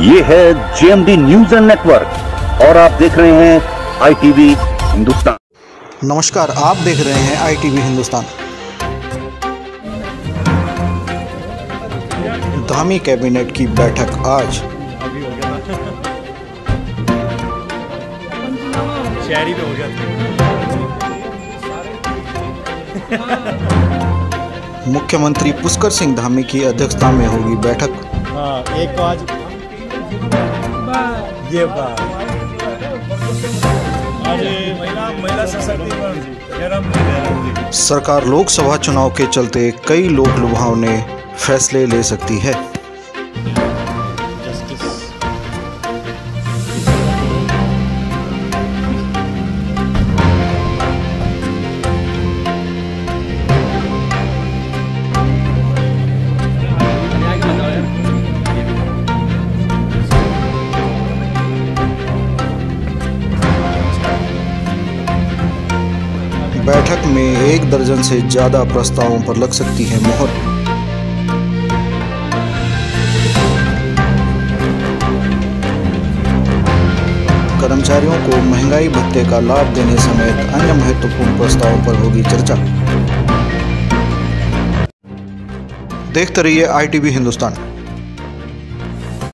ये है JMD news and network और आप देख रहे हैं आईटीवी हिंदुस्तान। नमस्कार आप देख रहे हैं आईटीवी हिंदुस्तान। धामी कैबिनेट की बैठक आज। शहरी हो गया। मुख्यमंत्री पुष्कर सिंह धामी की अध्यक्षता में होगी बैठक। हाँ एक तो आज जयराम बात। सरकार लोकसभा चुनाव के चलते कई लोक लुभावने फैसले ले सकती है। बैठक में एक दर्जन से ज़्यादा प्रस्तावों पर लग सकती है मोहर। कर्मचारियों को महँगाई भत्ते का लाभ देने समेत अन्य महत्वपूर्ण प्रस्तावों पर होगी चर्चा। देखते रहिए आईटीवी हिंदुस्तान।